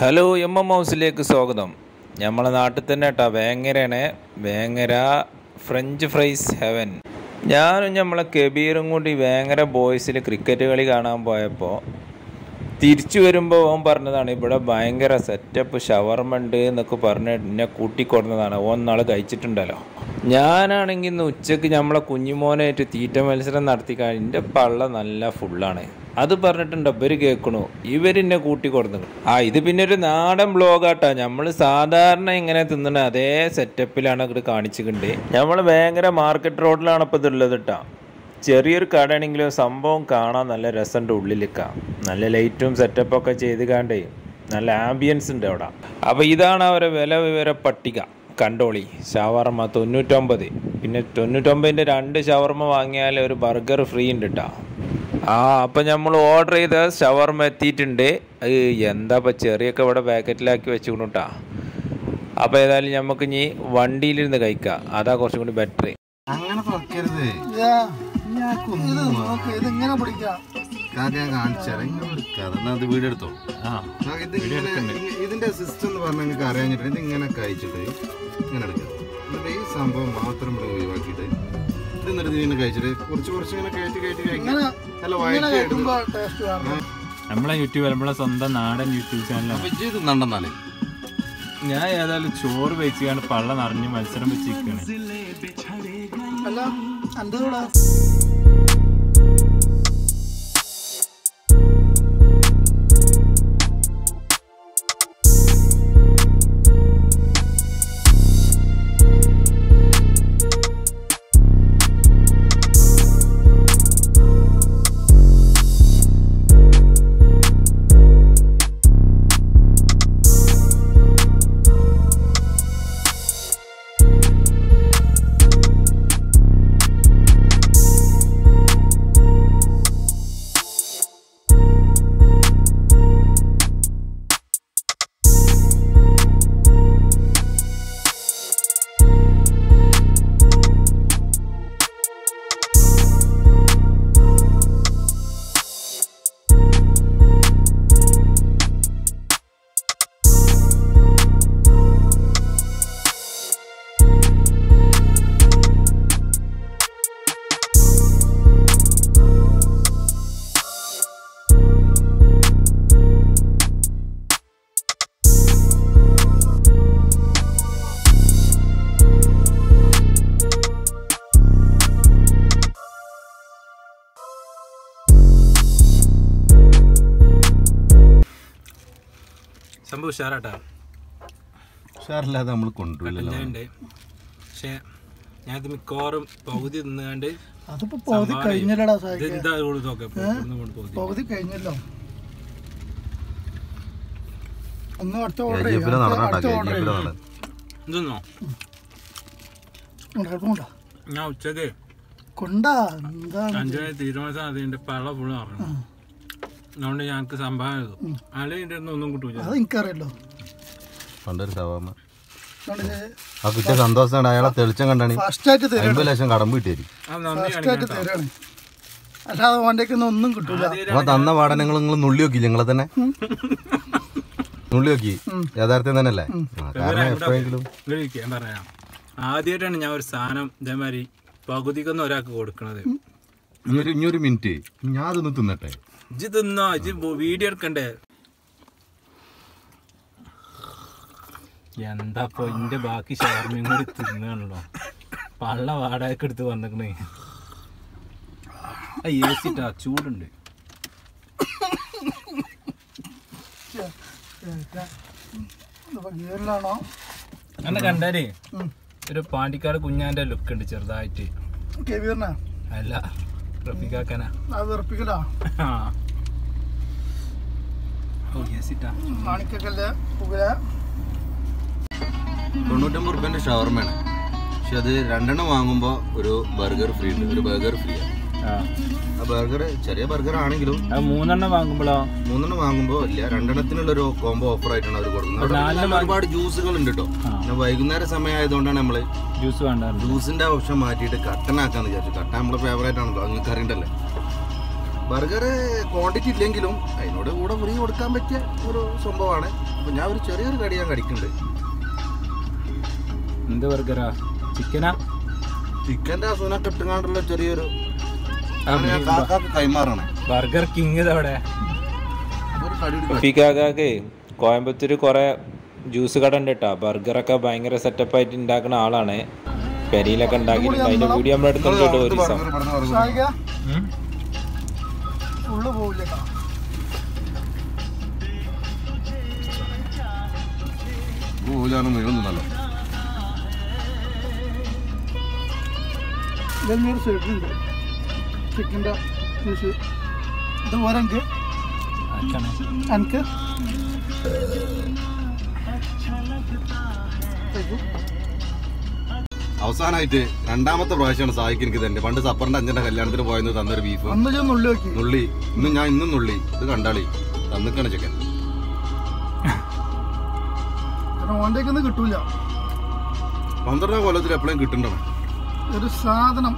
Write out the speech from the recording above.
Hello M M ഹൗസിലേക്ക് സ്വാഗതം. നമ്മളെ നാട്ടിൽ തന്നെ കേട്ടോ വേങ്ങരയാണ്. Vengara french fries heaven. ഞാനും നമ്മളെ കബീറും കൂടി വേങ്ങര ബോയ്സിൽ ക്രിക്കറ്റ് കളി കാണാൻ പോയപ്പോൾ തിരിച്ചു വരുമ്പോൾ ഓൻ പറഞ്ഞതാണ് ഇവിടെ ഭയങ്കര സെറ്റപ്പ് ഷവർമ ഉണ്ട് എന്നൊക്കെ പറഞ്ഞ് എന്നെ കൂട്ടിക്കൊടുന്നതാണ് ഓൻ നാളെ കഴിച്ചിട്ടുണ്ടല്ലോ. ഞാനാണെങ്കിൽ ഇന്ന് ഉച്ചയ്ക്ക് നമ്മളെ കുഞ്ഞുമോനായിട്ട് തീറ്റ മത്സരം നടത്തി കഴിഞ്ഞ എന്റെ പള്ള നല്ല ഫുള്ളാണ് അത് പറഞ്ഞിട്ടുണ്ട് ഇവർ കേൾക്കണു. ഇവരെന്നെ കൊടുത്തു ആ ഇത് പിന്നെ ഒരു നാടൻ ബ്ലോഗാട്ടാ നമ്മൾ സാധാരണ ഇങ്ങനെ തിന്നണ അതേ സെറ്റപ്പിലാണ് ഇത് കാണിച്ചിട്ടുണ്ട് നമ്മൾ ഭയങ്കര മാർക്കറ്റ് റോഡിലാണ് ഇപ്പോൾ ഇതുള്ളത് കേട്ടോ ചെറിയൊരു കടയാണെങ്കിലും സംഭവം കാണാൻ നല്ല രസമുണ്ട് ഉള്ളിലേക്ക. നല്ല ലൈറ്റും സെറ്റപ്പൊക്കെ ചെയ്ത് കാണ്ടേ നല്ല ആംബിയൻസ് ഉണ്ട് അവിടെ. അപ്പോൾ ഇതാണ് അവരെ വില വിവര പട്ടിക. കണ്ടോളി. ഷവർമ്മ തൊണ്ണൂറ്റൊമ്പത്. പിന്നെ തൊണ്ണൂറ്റൊമ്പതിന്റെ രണ്ട് ഷവർമ്മ വാങ്ങിയാൽ ഒരു ബർഗർ ഫ്രീ ഉണ്ട് കേട്ടോ ആ അപ്പം നമ്മൾ ഓർഡർ ചെയ്ത ഷവർമ എത്തിയിട്ടുണ്ട്. അത് എന്താ ഇപ്പം ചെറിയൊക്കെ ഇവിടെ പാക്കറ്റിലാക്കി വെച്ചുകൊണ്ടുട്ടാ അപ്പം ഏതായാലും നമുക്ക് ഇനി വണ്ടിയിലിരുന്ന് കഴിക്കാം. അതാ കുറച്ചും കൂടി ബെറ്റർ അങ്ങനെ തുറക്കരുത്. അത് ഇതിന്റെ സിസ്റ്റം എന്ന് പറഞ്ഞാൽ നിങ്ങൾക്ക് അറിയാൻ ഇത് ഇങ്ങനെ കഴിച്ചിട്ട് ഇങ്ങനെ എടുക്കാം. എന്നിട്ട് ഈ സംഭവം മാത്രം ഇവിടെ ഒഴിവാക്കിയിട്ട് ഇത് എന്നിട്ട് ഇങ്ങനെ കഴിച്ചിട്ട് കുറച്ച് കുറച്ച് ഇങ്ങനെ കയറ്റി കയറ്റി കഴിക്കാം നമ്മളെ യൂട്യൂബ് നമ്മളെ സ്വന്തം നാടൻ യൂട്യൂബ് ഇജ്ജ് തിന്നണ്ടെന്നാലേ ഞാൻ ഏതായാലും ചോറ് വെച്ചുകൊണ്ട് പള്ള നിറഞ്ഞ് മത്സരം വെച്ചിരിക്കുകയാണ്. ഹലോ എന്റെ സംഭവം ഉഷാറാട്ടാ. ഉഷാറില്ലാതെ നമ്മൾ കൊണ്ടുപോയില്ലല്ലോ. പക്ഷേ ഞാനത് മിക്കവാറും പകുതി നിന്നുകൊണ്ട് അതിപ്പോ പകുതി കഴിഞ്ഞല്ലടാ ഇതെന്താ പകുതി. കഴിഞ്ഞല്ലോ. ഒന്ന് അടുത്ത ഓർഡർ. ഇതൊന്നോ ഞാൻ ഉച്ചയ്ക്ക് കൊണ്ടാ എന്താ? തീരുമാനിച്ചാൽ തീരുമാനം അതിന്റെ പള്ള ഫുള്ള് പറഞ്ഞു അതുകൊണ്ട് ഞങ്ങൾക്ക് സംഭാവന അല്ലെങ്കിൽ ഒന്നും കിട്ടൂല. അത് എനിക്കറിയല്ലോ. പണ്ടൊരു സവാമ. ആ കിട്ടിയ സന്തോഷമാണ് അയാളെ തെളിച്ചം കണ്ടാണ്. ഫസ്റ്റ് ആയിട്ട് തരാണ് അമ്പത് ലക്ഷം കടമ്പ് കിട്ടിയത് അല്ലാതെ ഓന്റെ ഒന്നും കിട്ടൂല. അപ്പൊ തന്ന പാടനങ്ങൾ നിങ്ങൾ നുള്ളി നോക്കി ഞങ്ങളെ തന്നെ? നുള്ളി നോക്കി. യഥാർത്ഥം തന്നെയല്ലേ? ആ, കാരണം എപ്പോഴെങ്കിലും പറയാം? ആദ്യമായിട്ടാണ് ഞാൻ ഒരു സാധനം ഇതേമാതിരി പകുതിക്കൊന്നും ഒരാൾക്ക് കൊടുക്കണത്. ഇനിയൊരു ഇനിയൊരു മിനിറ്റ്. ഞാൻ അതൊന്ന് തിന്നട്ടെ. ഇജ്ജ് തിന്നോ ഇജ്ജ് വീഡിയോ എടുക്കണ്ടേ? എന്താ ഇപ്പൊ ഇന്റെ ബാക്കി ഷവർമയും കൂടി തിന്നാണല്ലോ. പള്ള വാടകയ്ക്ക് എടുത്ത് വന്നിക്കണേ. ആ എ സിട്ടാ ചൂടുണ്ട്. എന്നെ കണ്ടാലേ ഒരു പാണ്ടിക്കാട് കുഞ്ഞാന്റെ ലുക്ക് ഉണ്ട് ചെറുതായിട്ട്. അല്ല റഫിക്കാക്കനാ അത് സിട്ടാ മാണിക്കക്കല്ലേ പുകല തൊണ്ണൂറ്റമ്പത് റുപ്യന്റെ ഷവർമയാണ്. പക്ഷെ അത് രണ്ടെണ്ണം വാങ്ങുമ്പോൾ ഒരു ബർഗർ ഫ്രീ ഉണ്ട്. ഒരു ബർഗർ ഫ്രീ ആണ്. ആ. ബർഗർ ചെറിയ ബർഗർ ആണെങ്കിലും അത് മൂന്നെണ്ണം വാങ്ങുമ്പോഴോ? മൂന്നെണ്ണം വാങ്ങുമ്പോ ഇല്ല രണ്ടെണ്ണത്തിനുള്ള ഒരു കോംബോ ഓഫർ ആയിട്ടാണ് അവർ കൊടുക്കുന്നത്. ഒരുപാട് ജ്യൂസുകൾ ഉണ്ട് കേട്ടോ പിന്നെ വൈകുന്നേര സമയം ആയതുകൊണ്ടാണ് നമ്മൾ ജ്യൂസ് വേണ്ട ജ്യൂസിന്റെ ഓപ്ഷൻ മാറ്റിയിട്ട് കട്ടനാക്കാന്ന് വിചാരിച്ചു. കട്ടൻ നമ്മളെ ഫേവറേറ്റ് ആണല്ലോ. നിങ്ങൾക്ക് അറിയണ്ടല്ലേ ബർഗർ ക്വാണ്ടിറ്റി ഇല്ലെങ്കിലും അതിനോട് കൂടെ ഫ്രീ കൊടുക്കാൻ പറ്റിയ ഒരു സംഭവമാണ്. അപ്പോൾ ഞാൻ ഒരു ചെറിയൊരു കടി ഞാൻ കടിക്കുന്നുണ്ട്. എന്ത് ബർഗറാ? ചിക്കനാ ചിക്കന്റെ അസുന ഇട്ടുകൊണ്ടുള്ള ചെറിയൊരു കൈമാറണം. ബർഗർ കിങ് ഇതവിടെ കോയമ്പത്തൂർ കുറേ ജ്യൂസ് കട ഉണ്ട് കേട്ടോ ബർഗറൊക്കെ ഭയങ്കര സെറ്റപ്പ് ആയിട്ട് ഉണ്ടാക്കുന്ന ആളാണ്. പെരിയിലൊക്കെ ഉണ്ടാക്കിയിട്ടുണ്ട് അതിന്റെ കൂടി നമ്മുടെ അടുത്തുണ്ട് ഒരു ദിവസം. ഫുള്ള് പോവില്ല സൈഡിലുണ്ട് ചിക്കന്റെ പീസ് ഇതുപോലെ എനിക്ക് എനിക്ക് അവസാനമായിട്ട് രണ്ടാമത്തെ പ്രാവശ്യമാണ് സായിക്ക് എനിക്ക് തന്നെ പണ്ട് സപ്പറിന്റെ അഞ്ചന്റെ കല്യാണത്തിന് പോയെന്ന് തന്നൊരു ബീഫ് നുള്ളി ഇന്ന് ഞാൻ ഇന്നും നുള്ളി. ഇത് കണ്ടാളി. തന്നിക്കാണ് ചെക്കൻ കിട്ടൂല. പന്ത്രണ്ടാം കൊല്ലത്തിൽ എപ്പോഴും കിട്ടണ്ടോ ഒരു സാധനം.